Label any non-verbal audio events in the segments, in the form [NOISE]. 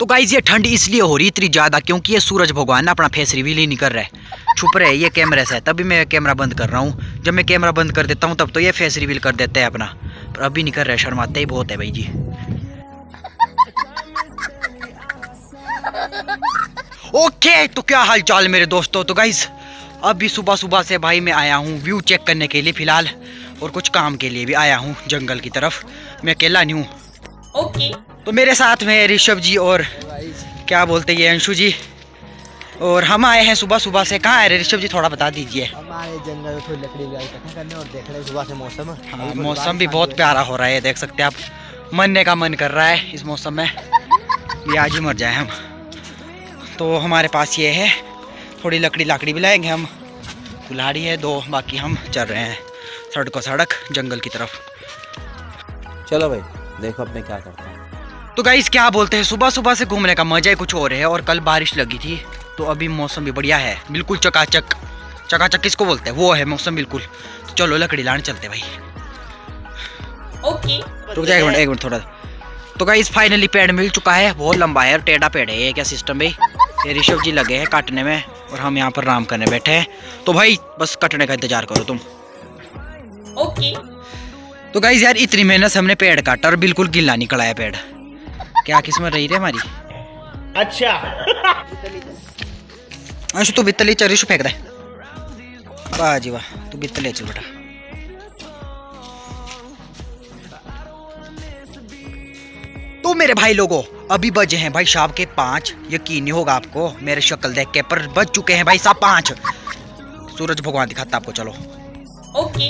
तो गाइज़ ये ठंड इसलिए हो रही इतनी ज़्यादा क्योंकि ये सूरज भगवान ना अपना फेस रिवील ही नहीं कर रहे छुप रहे, ये कैमरे से तभी मैं कैमरा बंद कर रहा हूँ। जब मैं कैमरा बंद कर देता हूँ, तब तो ये फेस रिवील कर देते हैं अपना। पर अभी नहीं कर रहे, शर्माते ही बहुत है भाई जी। ओके तो क्या हाल चाल मेरे दोस्तों? तो गाइज़ अभी सुबह सुबह से भाई मैं आया हूँ व्यू चेक करने के लिए फ़िलहाल, और कुछ काम के लिए भी आया हूँ जंगल की तरफ़। मैं अकेला नहीं हूँ। ओके तो मेरे साथ में ऋषभ जी और क्या बोलते हैं ये अंशु जी? और हम आए हैं सुबह सुबह से। कहाँ आए रे ऋषभ जी? थोड़ा बता दीजिए। हम आए जंगल में थोड़ी लकड़ी वगैरह इकट्ठा करने और देख रहे हैं सुबह से मौसम। हाँ, मौसम भी बहुत प्यारा हो रहा है देख सकते हैं आप। मरने का मन कर रहा है इस मौसम में। ये आज ही मर जाए हम। तो हमारे पास ये है। थोड़ी लकड़ी लाकड़ी भी लाएँगे हम। कुल्हाड़ी है दो बाकी हम चल रहे हैं। सड़कों सड़क जंगल की तरफ़। चलो भाई देखो अपने क्या करता हूँ। तो गाइस क्या बोलते हैं? सुबह सुबह से घूमने का मज़ा ही कुछ और है और कल बारिश लगी थी तो अभी मौसम भी बढ़िया है। बिल्कुल चकाचक। चकाचक किसको बोलते हैं? वो है मौसम बिल्कुल। तो चलो लकड़ी लाने चलते भाई। ओके रुक जाए एक मिनट एक मिनट थोड़ा। तो गाइस फाइनली पेड़ मिल चुका है। बहुत लंबा है और टेढ़ा पेड़ है। ये क्या सिस्टम भाई ये ऋषभ जी लगे हैं काटने में और हम यहाँ पर आराम करने बैठे हैं। तो भाई बस कटने का इंतज़ार करो तुम। ओके तो गाइस यार इतनी मेहनत से हमने पेड़ काटा और बिल्कुल गिल्ला निकला है पेड़ क्या किस्मत रही रे हमारी? अच्छा। अंशु तू बित्तली चल ऋषु फेंक दे। वाह जी वाह तू बित्तले चल बेटा। तो मेरे भाई लोगों अभी बजे हैं भाई शाम के पाँच यकीन नहीं होगा आपको मेरे शक्ल देख के पर बज चुके हैं भाई साहब पाँच। सूरज भगवान दिखाता आपको चलो। ओके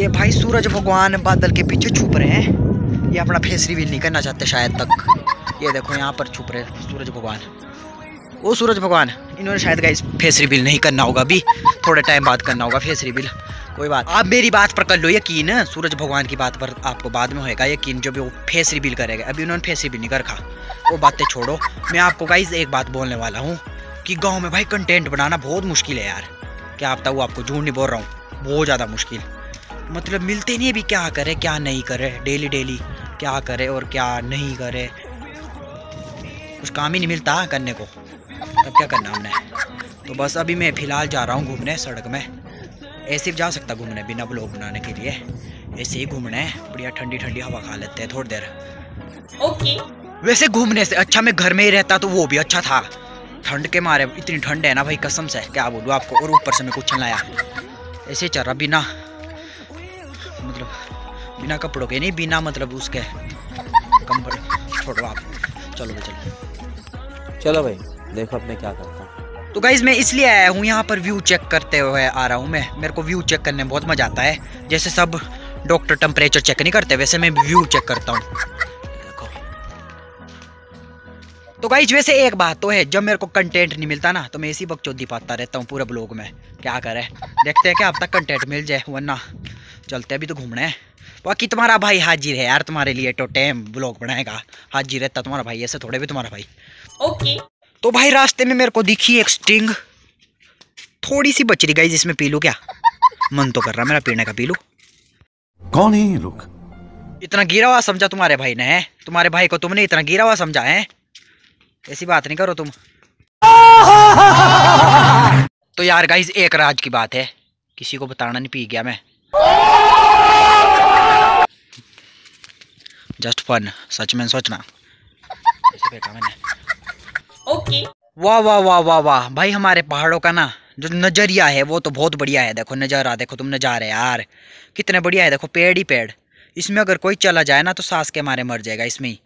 ये भाई सूरज भगवान बादल के पीछे छुप रहे हैं। ये अपना फेस रिवील नहीं करना चाहते शायद तक। ये देखो यहाँ पर छुप रहे सूरज भगवान। ओ, सूरज भगवान, इन्होंने शायद गाइस फेस रिवील नहीं करना होगा अभी। थोड़े टाइम बाद करना होगा फेस रिवील। कोई बात आप मेरी बात पर कर लो यकीन। सूरज भगवान की बात पर आपको बाद में होएगा यकीन जब वो फेस रिवील करेगा। अभी उन्होंने फेस रिवील नहीं कर रखा। वो बातें छोड़ो। मैं आपको गाइस एक बात बोलने वाला हूँ कि गाँव में भाई कंटेंट बनाना बहुत मुश्किल है यार। क्या आप वो आपको झूठ नहीं बोल रहा हूँ। बहुत ज़्यादा मुश्किल। मतलब मिलते नहीं अभी क्या करे, क्या नहीं करे। डेली डेली क्या करे और क्या नहीं करे। कुछ काम ही नहीं मिलता करने को। तब क्या करना हमने? तो बस अभी मैं फ़िलहाल जा रहा हूँ घूमने सड़क में। ऐसे जा सकता घूमने बिना ब्लॉग बनाने के लिए। ऐसे ही घूमने बढ़िया ठंडी ठंडी हवा खा लेते हैं थोड़ी देर। ओके। वैसे घूमने से अच्छा मैं घर में ही रहता तो वो भी अच्छा था। ठंड के मारे इतनी ठंड है ना भाई कसम से क्या बोलूँ आपको? और ऊपर से मैं कुछ लाया। ऐसे चल रहा बिना। बिना कपड़ों के नहीं बिना मतलब उसके। कंबल छोड़ो आप। चलो भाई चलो। चलो भाई देखो अब मैं क्या करता हूँ। तो गाइज़ मैं इसलिए आया हूँ यहाँ पर व्यू चेक करते हुए आ रहा हूँ मैं। मेरे को व्यू चेक करने में बहुत मज़ा आता है। जैसे सब डॉक्टर टेम्परेचर चेक नहीं करते वैसे मैं व्यू चेक करता हूँ। तो गाइज़ वैसे एक बात तो है जब मेरे को कंटेंट नहीं मिलता ना तो मैं इसी बकचोदी पाता रहता हूँ पूरे ब्लॉग में। क्या करे? देखते हैं क्या अब तक कंटेंट मिल जाए वरना चलते अभी तो घूमना। है बाकी तुम्हारा भाई हाजिर है यार तुम्हारे लिए तो टाइम ब्लॉग बनाएगा। हाजिर रहता तुम्हारा भाई ऐसे थोड़े भी तुम्हारा भाई। ओके। तो भाई रास्ते में मेरे को दिखी एक स्टिंग थोड़ी सी बच रही गई जिसमें पी लूँ क्या? मन तो कर रहा मेरा पीने का पी लूँ कौन है ये लोग? इतना गिरा हुआ समझा तुम्हारे भाई ने है? तुम्हारे भाई को तुमने इतना गिरा हुआ समझा है? ऐसी बात नहीं करो तुम। तो यार गाइज़ एक राज की बात है। किसी को बताना नहीं पी गया मैं। जस्ट फन सच में सोचना ओके वाह वाह वाह वाह वाह। भाई हमारे पहाड़ों का ना जो नज़रिया है वो तो बहुत बढ़िया है। देखो नज़ारा देखो तुम नज़ारे यार। कितने बढ़िया है देखो पेड़ ही पेड़। इसमें अगर कोई चला जाए ना तो सांस के मारे मर जाएगा इसमें ही।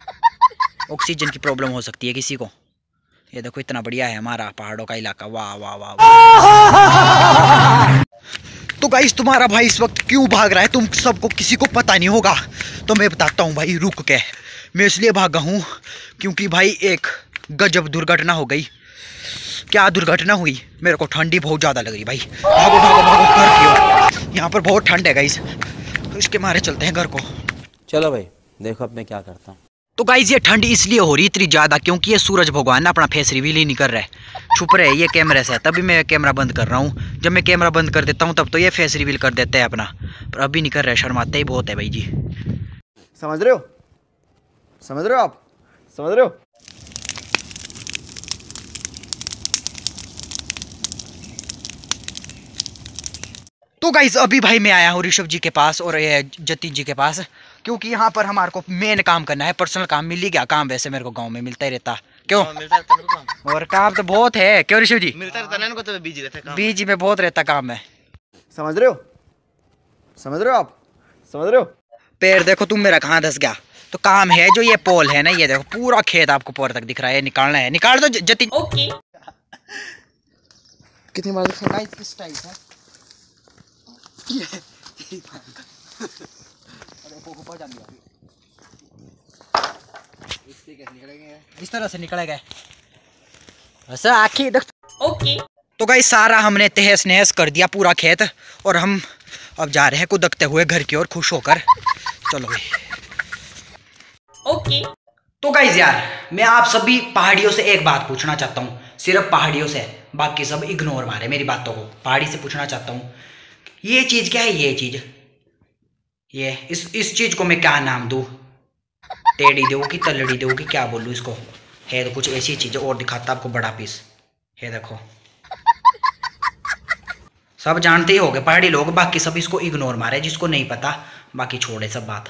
ऑक्सीजन की प्रॉब्लम हो सकती है किसी को। ये देखो इतना बढ़िया है हमारा पहाड़ों का इलाका। वाह वाह वाह वाह। तो गाइस तुम्हारा भाई इस वक्त क्यों भाग रहा है? तुम सबको किसी को पता नहीं होगा। तो मैं बताता हूँ भाई, रुक के। मैं इसलिए भागा हूँ क्योंकि भाई एक गजब दुर्घटना हो गई। क्या दुर्घटना हुई? मेरे को ठंडी बहुत ज़्यादा लग रही भाई। भागो भागो भागो, घर की यहाँ पर बहुत ठंड है गाइस तो इसके मारे चलते हैं घर को। चलो भाई, देखो अब मैं क्या करता हूँ। तो गाइज़ ये ठंड इसलिए हो रही इतनी ज़्यादा क्योंकि ये सूरज भगवान अपना फेस रिवील ही नहीं कर रहे छुप रहे ये कैमरे से तभी मैं कैमरा बंद कर रहा हूँ। जब मैं कैमरा बंद कर देता हूँ तब तो ये फेस रिवील कर देते हैं अपना। पर अभी नहीं कर रहे शर्माते ही बहुत है भाई जी। समझ रहे हो? समझ रहे हो आप? समझ रहे हो? तो गाइज़ अभी भाई मैं आया हूँ ऋषभ जी के पास और जतीन जी के पास। क्योंकि यहाँ पर हमारे को मेन काम करना है पर्सनल काम मिल ही गया। काम वैसे मेरे को गाँव में मिलता ही रहता। क्यों? मिलता रहता और काम तो बहुत है। क्यों ऋषभ जी? मिलता रहता ना तो बिज़ी रहते हैं काम। बीजी में बहुत रहता काम है। समझ रहे हो? समझ रहे हो आप? समझ रहे हो? पैर देखो तुम मेरा कहाँ धस गया? तो काम है जो ये पोल है ना ये देखो पूरा खेत आपको पोर तक दिख रहा है निकालना है। निकाल दो जतीन Okay. कितनी बार गाइस इस टाइप है। [LAUGHS] इस तरह से निकले गए। ऐसा आखिर देख Okay. तो गाइस सारा हमने तहस नहस कर दिया पूरा खेत और हम अब जा रहे हैं कुदकते हुए घर की ओर खुश होकर। चलो। भाई Okay. तो गाइज़ यार मैं आप सभी पहाड़ियों से एक बात पूछना चाहता हूँ। सिर्फ़ पहाड़ियों से बाकी सब इग्नोर मारे मेरी बातों को। पहाड़ी से पूछना चाहता हूँ। ये चीज़ क्या है? ये चीज़। ये इस इस चीज़ को मैं क्या नाम दूँ? टेढ़ी दूँ कि तलड़ी दूँ कि क्या बोलूँ इसको? है तो कुछ ऐसी चीज़ और दिखाता आपको बड़ा पीस है देखो। सब जानते ही होगे पहाड़ी लोग बाकी सब इसको इग्नोर मारे जिसको नहीं पता बाकी छोड़े सब बात।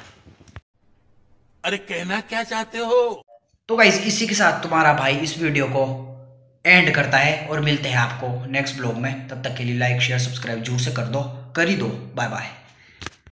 अरे कहना क्या चाहते हो? तो गाइस इसी के साथ तुम्हारा भाई इस वीडियो को एंड करता है और मिलते हैं आपको नेक्स्ट ब्लॉग में। तब तक के लिए लाइक शेयर सब्सक्राइब ज़रूर से कर दो। कर ही दो। Bye bye